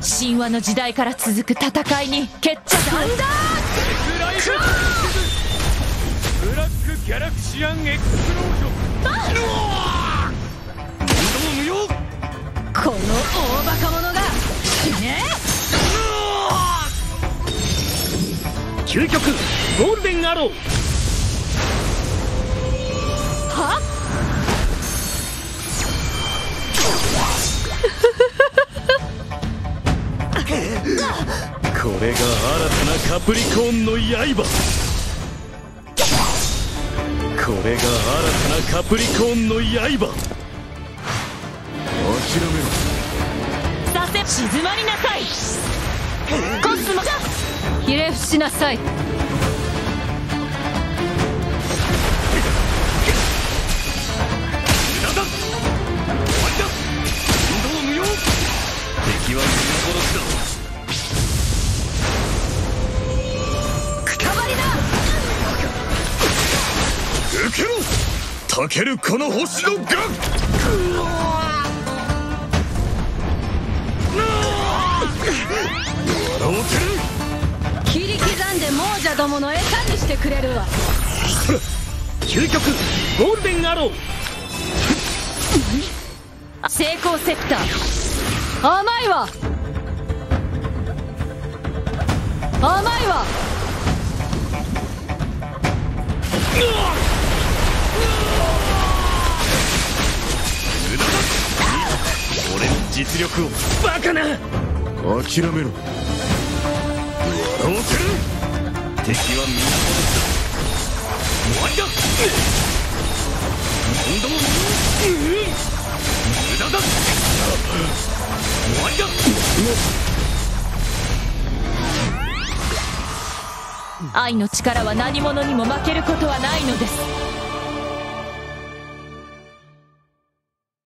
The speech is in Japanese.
神話の時代から続く戦いに決着ンダーブラックギャラクシアンエクスロージョンこの大バカ者が死ね！究極ゴールデンアロー。は？っれが新たなカプリコーンの刃。これが新たなカプリコーンの刃。諦めろ。させ静まりなさい。コスモじゃひれ伏しなさいたけるこの星のガン笑わせる切り刻んで亡者どもの餌にしてくれるわ究極ゴールデンアロー。成功セクター。甘いわ実力を。バカな！諦めろ。笑わせる？敵は皆殺しだ終わりだ！問答無用無駄だ！終わりだ！愛の力は何者にも負けることはないのです